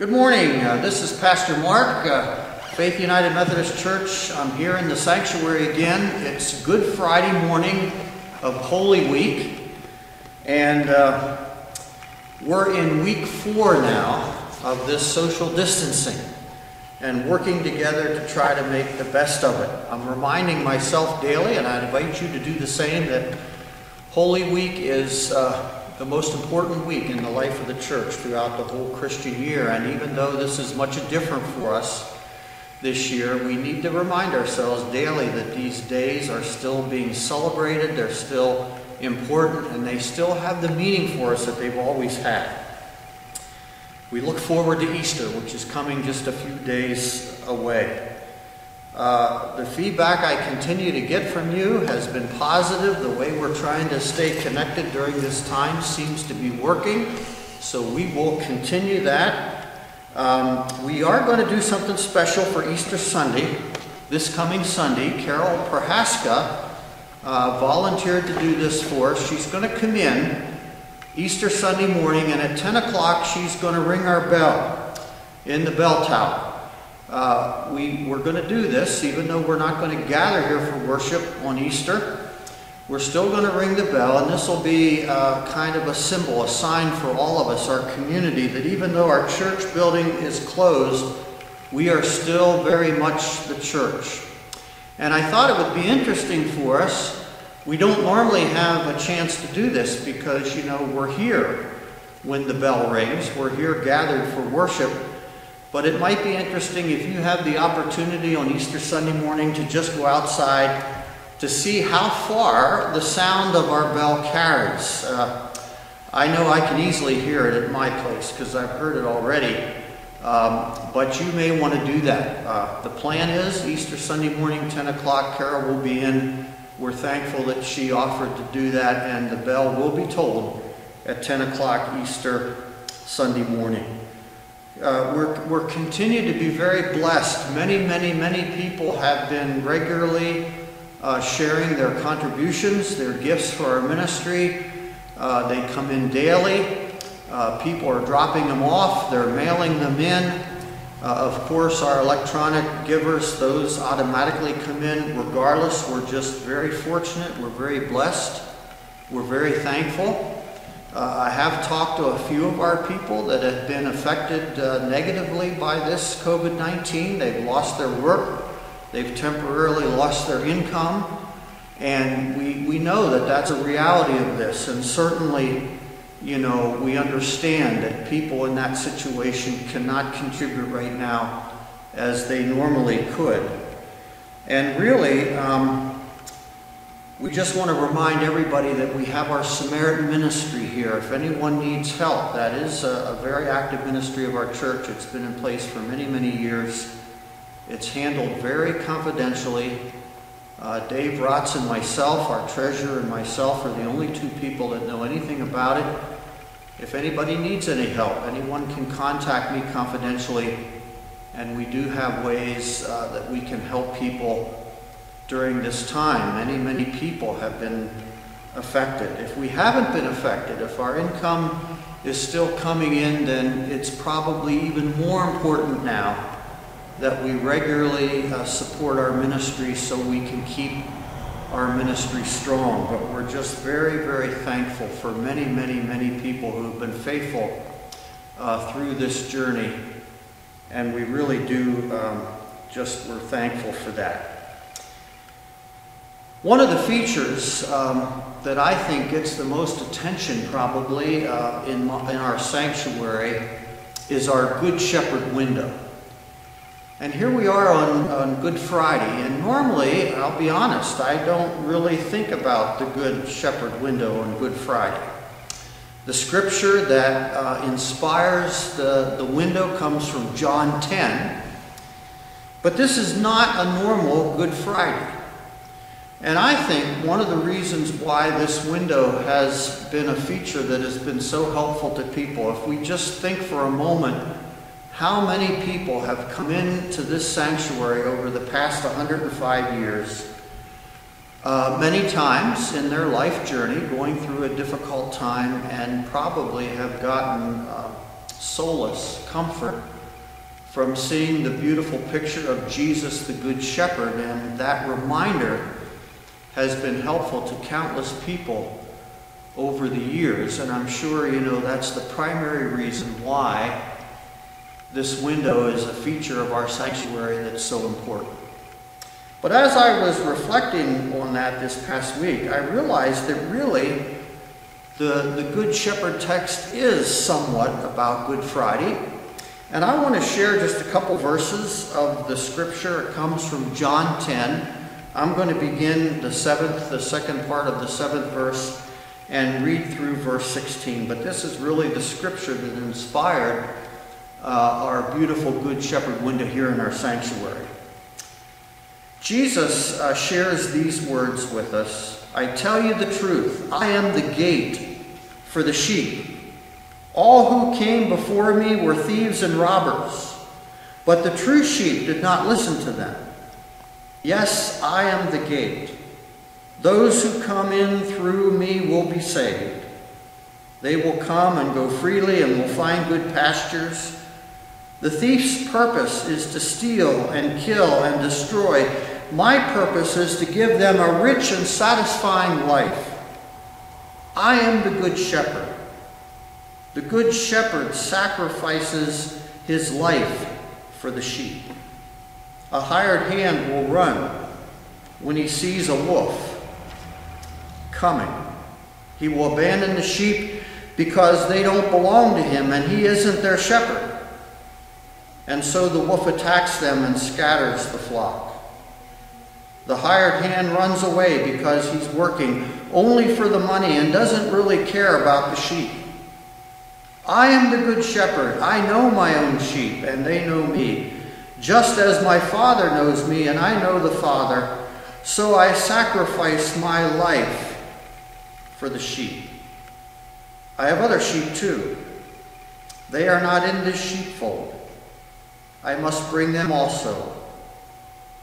Good morning. Uh, this is Pastor Mark, uh, Faith United Methodist Church. I'm here in the sanctuary again. It's Good Friday morning of Holy Week, and uh, we're in week four now of this social distancing and working together to try to make the best of it. I'm reminding myself daily, and I invite you to do the same, that Holy Week is uh, the most important week in the life of the church throughout the whole Christian year. And even though this is much different for us this year, we need to remind ourselves daily that these days are still being celebrated, they're still important, and they still have the meaning for us that they've always had. We look forward to Easter, which is coming just a few days away. Uh, the feedback I continue to get from you has been positive. The way we're trying to stay connected during this time seems to be working, so we will continue that. Um, we are going to do something special for Easter Sunday. This coming Sunday, Carol Prohaska uh, volunteered to do this for us. She's going to come in Easter Sunday morning, and at 10 o'clock, she's going to ring our bell in the bell tower. Uh, we, we're going to do this, even though we're not going to gather here for worship on Easter. We're still going to ring the bell, and this will be uh, kind of a symbol, a sign for all of us, our community, that even though our church building is closed, we are still very much the church. And I thought it would be interesting for us. We don't normally have a chance to do this because, you know, we're here when the bell rings. We're here gathered for worship. But it might be interesting if you have the opportunity on Easter Sunday morning to just go outside to see how far the sound of our bell carries. Uh, I know I can easily hear it at my place because I've heard it already. Um, but you may want to do that. Uh, the plan is Easter Sunday morning, 10 o'clock, Carol will be in. We're thankful that she offered to do that, and the bell will be tolled at 10 o'clock Easter Sunday morning. Uh, we're, we're continued to be very blessed. Many, many, many people have been regularly uh, sharing their contributions, their gifts for our ministry. Uh, they come in daily. Uh, people are dropping them off, they're mailing them in. Uh, of course, our electronic givers, those automatically come in regardless. We're just very fortunate, we're very blessed, we're very thankful. Uh, I have talked to a few of our people that have been affected uh, negatively by this COVID 19. They've lost their work, they've temporarily lost their income, and we, we know that that's a reality of this. And certainly, you know, we understand that people in that situation cannot contribute right now as they normally could. And really, um, we just want to remind everybody that we have our Samaritan ministry here. If anyone needs help, that is a, a, very active ministry of our church. It's been in place for many, many years. It's handled very confidentially. Uh, Dave Rotz and myself, our treasurer and myself, are the only two people that know anything about it. If anybody needs any help, anyone can contact me confidentially, and we do have ways uh, that we can help people during this time. Many, many people have been affected. If we haven't been affected, if our income is still coming in, then it's probably even more important now that we regularly uh, support our ministry so we can keep our ministry strong. But we're just very, very thankful for many, many, many people who have been faithful uh, through this journey. And we really do um, just, we're thankful for that. One of the features um, that I think gets the most attention probably uh, in, in our sanctuary is our Good Shepherd window. And here we are on, on Good Friday, and normally, I'll be honest, I don't really think about the Good Shepherd window on Good Friday. The scripture that uh, inspires the, the window comes from John 10, but this is not a normal Good Friday. And I think one of the reasons why this window has been a feature that has been so helpful to people, if we just think for a moment how many people have come into this sanctuary over the past 105 years, uh, many times in their life journey, going through a difficult time, and probably have gotten uh, solace, comfort from seeing the beautiful picture of Jesus, the Good Shepherd, and that reminder has been helpful to countless people over the years, and I'm sure you know that's the primary reason why this window is a feature of our sanctuary that's so important. But as I was reflecting on that this past week, I realized that really the, the Good Shepherd text is somewhat about Good Friday. And I want to share just a couple verses of the scripture. It comes from John 10. I'm going to begin the seventh, the second part of the seventh verse, and read through verse 16. But this is really the scripture that inspired uh, our beautiful Good Shepherd window here in our sanctuary. Jesus uh, shares these words with us I tell you the truth, I am the gate for the sheep. All who came before me were thieves and robbers, but the true sheep did not listen to them. Yes, I am the gate. Those who come in through me will be saved. They will come and go freely and will find good pastures. The thief's purpose is to steal and kill and destroy. My purpose is to give them a rich and satisfying life. I am the good shepherd. The good shepherd sacrifices his life for the sheep. A hired hand will run when he sees a wolf coming. He will abandon the sheep because they don't belong to him and he isn't their shepherd. And so the wolf attacks them and scatters the flock. The hired hand runs away because he's working only for the money and doesn't really care about the sheep. I am the good shepherd. I know my own sheep, and they know me. Just as my Father knows me, and I know the Father, so I sacrifice my life for the sheep. I have other sheep too. They are not in this sheepfold. I must bring them also.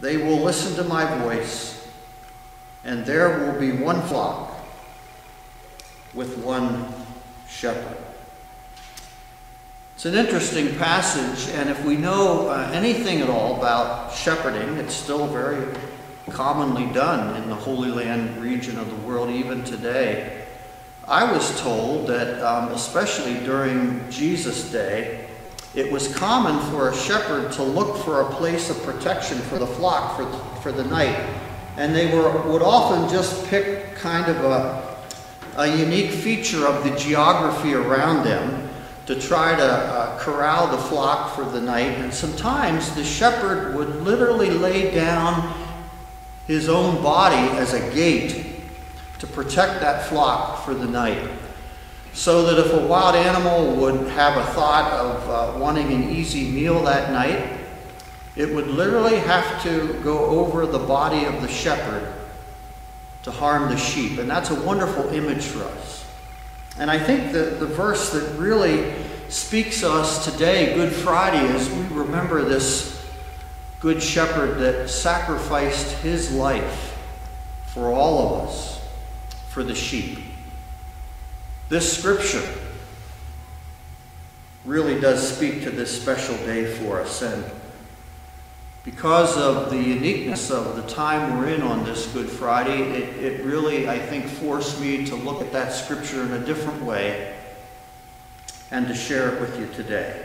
They will listen to my voice, and there will be one flock with one shepherd. It's an interesting passage, and if we know uh, anything at all about shepherding, it's still very commonly done in the Holy Land region of the world even today. I was told that, um, especially during Jesus' day, it was common for a shepherd to look for a place of protection for the flock for, for the night. And they were, would often just pick kind of a, a unique feature of the geography around them to try to uh, corral the flock for the night. And sometimes the shepherd would literally lay down his own body as a gate to protect that flock for the night. So that if a wild animal would have a thought of uh, wanting an easy meal that night, it would literally have to go over the body of the shepherd to harm the sheep. And that's a wonderful image for us. And I think that the verse that really speaks to us today, Good Friday, is we remember this good shepherd that sacrificed his life for all of us, for the sheep. This scripture really does speak to this special day for us. And because of the uniqueness of the time we're in on this Good Friday, it, it really, I think, forced me to look at that scripture in a different way and to share it with you today.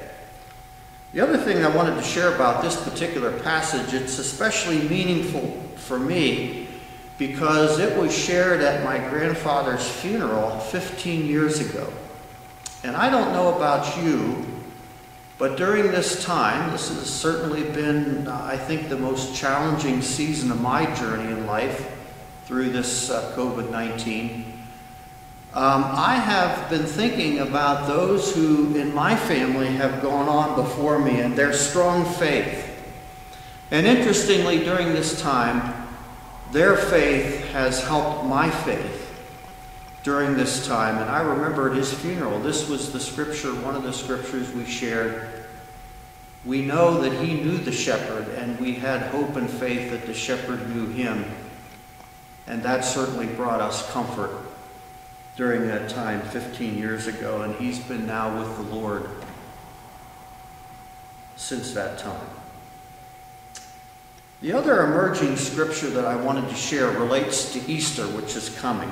The other thing I wanted to share about this particular passage, it's especially meaningful for me because it was shared at my grandfather's funeral 15 years ago. And I don't know about you, but during this time, this has certainly been, uh, I think, the most challenging season of my journey in life through this uh, COVID 19. Um, I have been thinking about those who in my family have gone on before me and their strong faith. And interestingly, during this time, their faith has helped my faith during this time. And I remember at his funeral, this was the scripture, one of the scriptures we shared. We know that he knew the shepherd, and we had hope and faith that the shepherd knew him. And that certainly brought us comfort during that time 15 years ago, and he's been now with the Lord since that time. The other emerging scripture that I wanted to share relates to Easter, which is coming.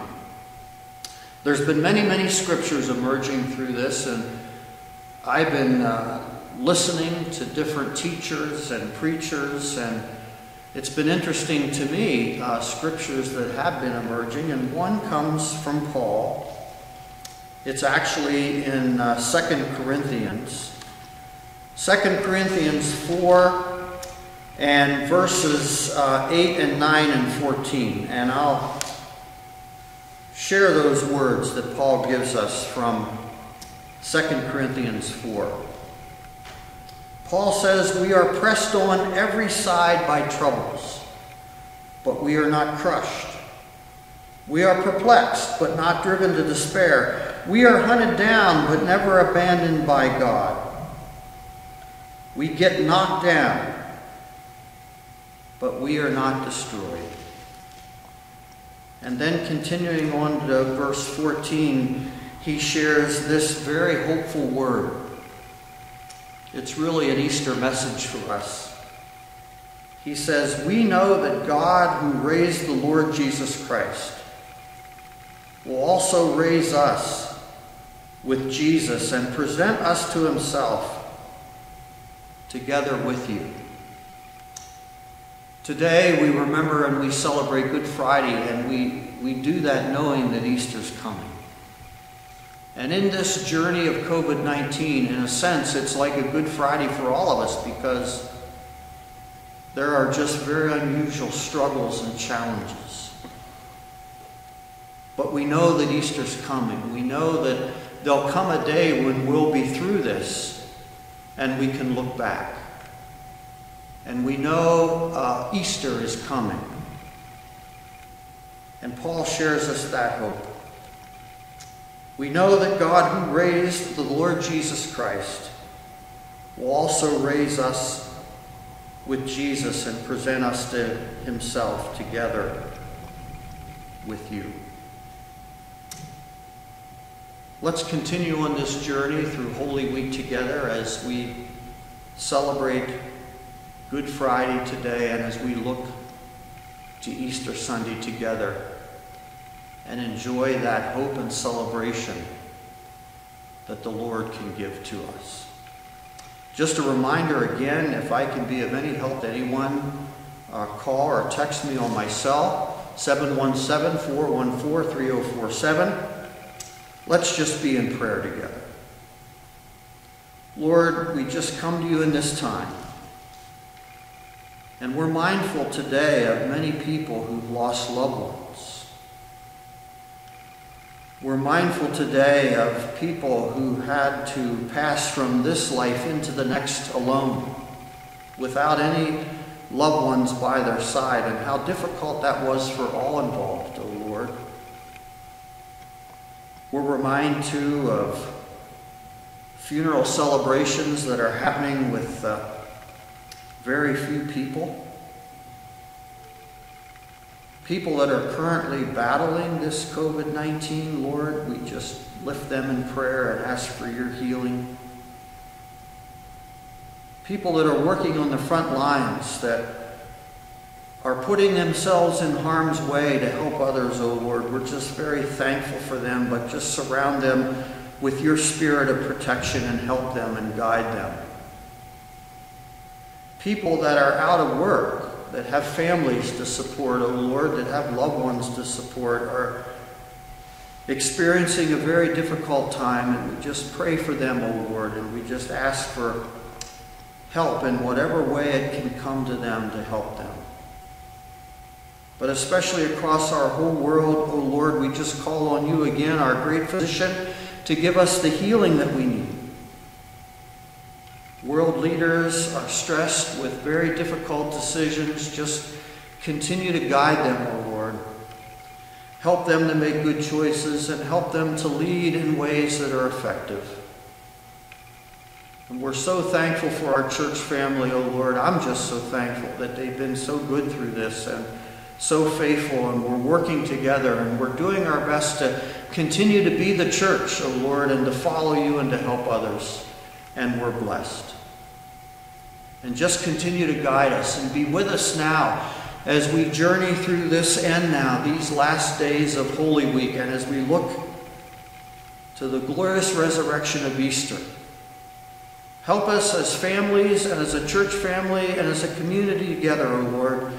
There's been many, many scriptures emerging through this, and I've been uh, listening to different teachers and preachers, and it's been interesting to me, uh, scriptures that have been emerging, and one comes from Paul. It's actually in uh, 2 Corinthians. 2 Corinthians 4 and verses uh, 8 and 9 and 14. And I'll share those words that Paul gives us from 2 Corinthians 4. Paul says, We are pressed on every side by troubles, but we are not crushed. We are perplexed, but not driven to despair. We are hunted down, but never abandoned by God. We get knocked down, but we are not destroyed. And then continuing on to verse 14, he shares this very hopeful word. It's really an Easter message for us. He says, We know that God, who raised the Lord Jesus Christ, will also raise us with Jesus and present us to himself together with you. Today we remember and we celebrate Good Friday, and we, we do that knowing that Easter's coming. And in this journey of COVID 19, in a sense, it's like a Good Friday for all of us because there are just very unusual struggles and challenges. But we know that Easter's coming. We know that there'll come a day when we'll be through this and we can look back. And we know uh, Easter is coming. And Paul shares us that hope. We know that God who raised the Lord Jesus Christ will also raise us with Jesus and present us to himself together with you. Let's continue on this journey through Holy Week together as we celebrate Good Friday today and as we look to Easter Sunday together and enjoy that hope and celebration that the Lord can give to us. Just a reminder again, if I can be of any help to anyone, uh, call or text me on my cell, 717-414-3047. Let's just be in prayer together. Lord, we just come to you in this time. And we're mindful today of many people who've lost loved ones. We're mindful today of people who had to pass from this life into the next alone, without any loved ones by their side, and how difficult that was for all involved, O oh Lord. We're reminded, too, of funeral celebrations that are happening with uh, very few people people that are currently battling this COVID 19, Lord, we just lift them in prayer and ask for your healing. People that are working on the front lines that are putting themselves in harm's way to help others, O oh Lord, we're just very thankful for them, but just surround them with your spirit of protection and help them and guide them. People that are out of work, that have families to support, oh Lord, that have loved ones to support, are experiencing a very difficult time, and we just pray for them, oh Lord, and we just ask for help in whatever way it can come to them to help them. But especially across our whole world, oh Lord, we just call on you again, our great physician, to give us the healing that we need. World leaders are stressed with very difficult decisions. Just continue to guide them, O oh Lord. Help them to make good choices and help them to lead in ways that are effective. And we're so thankful for our church family, O oh Lord. I'm just so thankful that they've been so good through this and so faithful, and we're working together and we're doing our best to continue to be the church, O oh Lord, and to follow you and to help others and we're blessed. And just continue to guide us and be with us now as we journey through this end now, these last days of Holy Week, and as we look to the glorious resurrection of Easter. Help us as families and as a church family and as a community together, O oh Lord,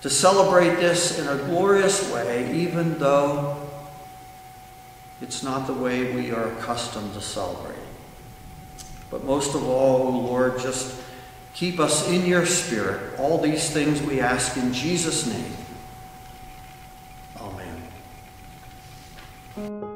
to celebrate this in a glorious way, even though it's not the way we are accustomed to celebrate. But most of all, O Lord, just keep us in your spirit. All these things we ask in Jesus' name. Amen.